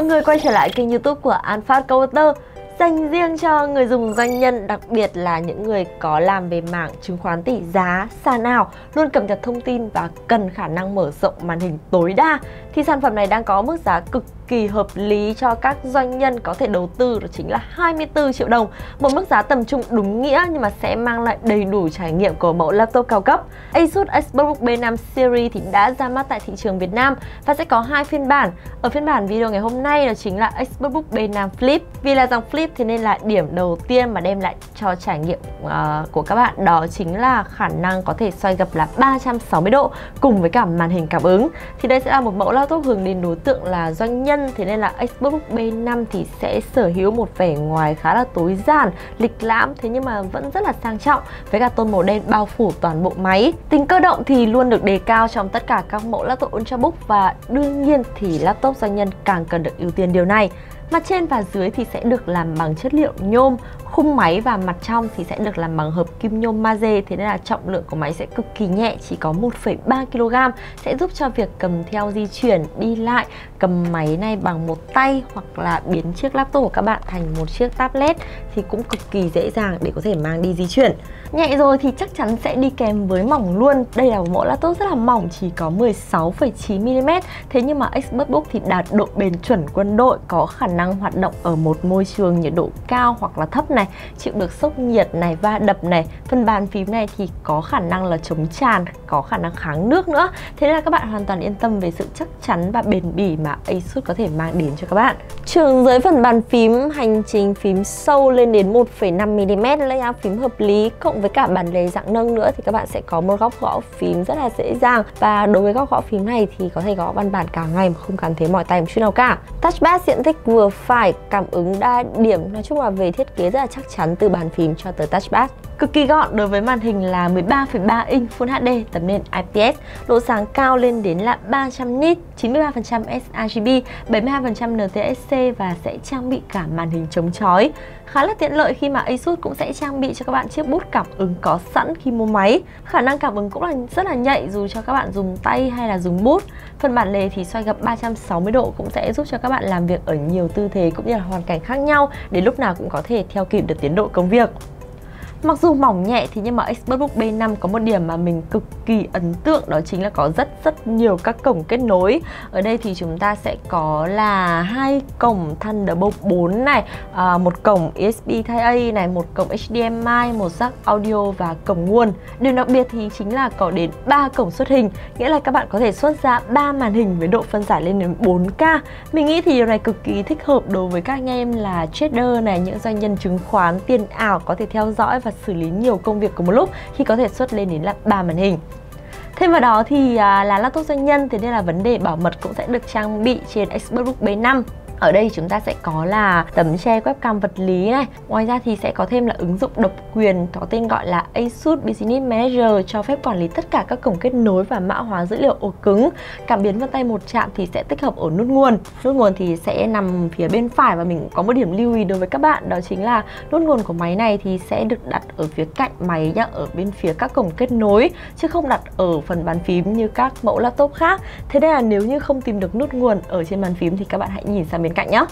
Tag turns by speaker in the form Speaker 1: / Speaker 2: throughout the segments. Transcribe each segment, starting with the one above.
Speaker 1: mọi người quay trở lại kênh youtube của Alphard Coder dành riêng cho người dùng doanh nhân, đặc biệt là những người có làm về mảng chứng khoán tỷ giá, sàn nào, luôn cập nhật thông tin và cần khả năng mở rộng màn hình tối đa. Thì sản phẩm này đang có mức giá cực kỳ hợp lý cho các doanh nhân có thể đầu tư đó chính là 24 triệu đồng. Một mức giá tầm trung đúng nghĩa nhưng mà sẽ mang lại đầy đủ trải nghiệm của mẫu laptop cao cấp. Asus Xbook B5 Series thì đã ra mắt tại thị trường Việt Nam và sẽ có hai phiên bản. Ở phiên bản video ngày hôm nay đó chính là Xbook B5 Flip. Vì là dòng Flip thì nên là điểm đầu tiên mà đem lại cho trải nghiệm uh, của các bạn đó chính là khả năng có thể xoay gập là 360 độ cùng với cả màn hình cảm ứng. Thì đây sẽ là một mẫu laptop hướng đến đối tượng là doanh nhân thế nên là Xbox B5 thì sẽ sở hữu một vẻ ngoài khá là tối giản, lịch lãm thế nhưng mà vẫn rất là sang trọng với cả tôn màu đen bao phủ toàn bộ máy. Tính cơ động thì luôn được đề cao trong tất cả các mẫu laptop Ultrabook và đương nhiên thì laptop doanh nhân càng cần được ưu tiên điều này. Mặt trên và dưới thì sẽ được làm bằng chất liệu nhôm, khung máy và mặt trong thì sẽ được làm bằng hợp kim nhôm magie thế nên là trọng lượng của máy sẽ cực kỳ nhẹ chỉ có 1,3 kg. Sẽ giúp cho việc cầm theo di chuyển đi lại cầm máy này bằng một tay hoặc là biến chiếc laptop của các bạn thành một chiếc tablet thì cũng cực kỳ dễ dàng để có thể mang đi di chuyển. Nhẹ rồi thì chắc chắn sẽ đi kèm với mỏng luôn. Đây là một mẫu laptop rất là mỏng chỉ có 16,9 mm. Thế nhưng mà Xbook thì đạt độ bền chuẩn quân đội có khả năng hoạt động ở một môi trường nhiệt độ cao hoặc là thấp này này chịu được sốc nhiệt này va đập này. Phần bàn phím này thì có khả năng là chống tràn có khả năng kháng nước nữa. Thế nên là các bạn hoàn toàn yên tâm về sự chắc chắn và bền bỉ mà Asus có thể mang đến cho các bạn. Trường dưới phần bàn phím hành trình phím sâu lên đến 1,5mm layout phím hợp lý cộng với cả bàn lề dạng nâng nữa thì các bạn sẽ có một góc gõ phím rất là dễ dàng. Và đối với góc gõ phím này thì có thể gõ văn bản cả ngày mà không cảm thấy mỏi tay một chút nào cả. Touchpad diện tích vừa phải cảm ứng đa điểm. Nói chung là về thiết kế rất là chắc chắn từ bàn phím cho tới touchpad. Cực kỳ gọn đối với màn hình là 13,3 inch Full HD tấm nền IPS, độ sáng cao lên đến là 300 nit, 93% sRGB, 72% NTSC và sẽ trang bị cả màn hình chống chói. Khá là tiện lợi khi mà Asus cũng sẽ trang bị cho các bạn chiếc bút cảm ứng có sẵn khi mua máy. Khả năng cảm ứng cũng là rất là nhạy dù cho các bạn dùng tay hay là dùng bút. Phần bản lề thì xoay gập 360 độ cũng sẽ giúp cho các bạn làm việc ở nhiều tư thế cũng như là hoàn cảnh khác nhau để lúc nào cũng có thể theo kịp được tiến độ công việc. Mặc dù mỏng nhẹ thì nhưng mà Xbox B5 có một điểm mà mình cực kỳ ấn tượng đó chính là có rất rất nhiều các cổng kết nối. Ở đây thì chúng ta sẽ có là hai cổng Thunderbolt 4 này, à, một cổng USB Type A này, một cổng HDMI, một jack audio và cổng nguồn. Điều đặc biệt thì chính là có đến 3 cổng xuất hình, nghĩa là các bạn có thể xuất ra 3 màn hình với độ phân giải lên đến 4K. Mình nghĩ thì điều này cực kỳ thích hợp đối với các anh em là trader này, những doanh nhân chứng khoán, tiền ảo có thể theo dõi và và xử lý nhiều công việc cùng một lúc khi có thể xuất lên đến là ba màn hình. Thêm vào đó thì à, là laptop doanh nhân thế nên là vấn đề bảo mật cũng sẽ được trang bị trên Xbox B5 ở đây chúng ta sẽ có là tấm che webcam vật lý này. Ngoài ra thì sẽ có thêm là ứng dụng độc quyền có tên gọi là Asus Business Manager cho phép quản lý tất cả các cổng kết nối và mã hóa dữ liệu ổ cứng. Cảm biến vân tay một chạm thì sẽ tích hợp ở nút nguồn. Nút nguồn thì sẽ nằm phía bên phải và mình có một điểm lưu ý đối với các bạn, Đó chính là nút nguồn của máy này thì sẽ được đặt ở phía cạnh máy nhá, Ở bên phía các cổng kết nối, chứ không đặt ở phần bàn phím như các mẫu laptop khác. Thế nên là nếu như không tìm được nút nguồn ở trên bàn phím thì các bạn hãy nhìn sang bên bên cạnh nhé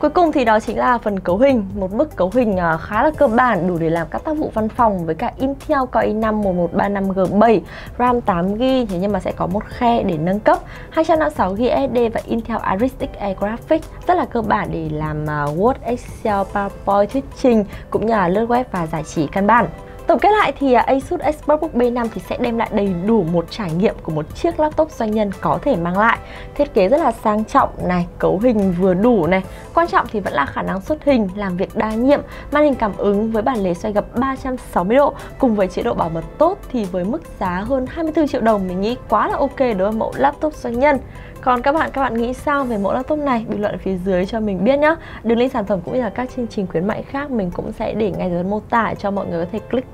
Speaker 1: Cuối cùng thì đó chính là phần cấu hình, một bức cấu hình à, khá là cơ bản đủ để làm các tác vụ văn phòng với cả Intel Core i5 1135G7, RAM 8GB thế nhưng mà sẽ có một khe để nâng cấp, 256GB SSD và Intel Iris Xe Graphics rất là cơ bản để làm à, Word, Excel, PowerPoint, thuyết trình cũng như là lướt web và giải trí căn bản. Tổng kết lại thì à, Asus ExpertBook B5 thì sẽ đem lại đầy đủ một trải nghiệm của một chiếc laptop doanh nhân có thể mang lại. Thiết kế rất là sang trọng này, cấu hình vừa đủ này. Quan trọng thì vẫn là khả năng xuất hình, làm việc đa nhiệm, màn hình cảm ứng với bản lề xoay gập 360 độ cùng với chế độ bảo mật tốt thì với mức giá hơn 24 triệu đồng mình nghĩ quá là ok đối với mẫu laptop doanh nhân. Còn các bạn, các bạn nghĩ sao về mẫu laptop này? Bình luận ở phía dưới cho mình biết nhé. Đường link sản phẩm cũng như là các chương trình khuyến mại khác mình cũng sẽ để ngay dưới mô tả cho mọi người có thể click